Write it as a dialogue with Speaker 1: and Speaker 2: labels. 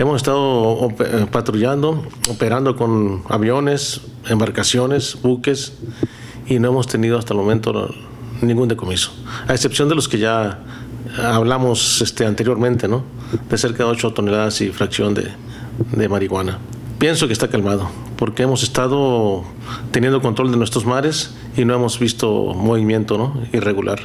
Speaker 1: Hemos estado eh, patrullando, operando con aviones, embarcaciones, buques y no hemos tenido hasta el momento ningún decomiso, a excepción de los que ya hablamos este, anteriormente, ¿no? de cerca de 8 toneladas y fracción de, de marihuana. Pienso que está calmado, porque hemos estado teniendo control de nuestros mares y no hemos visto movimiento ¿no? irregular.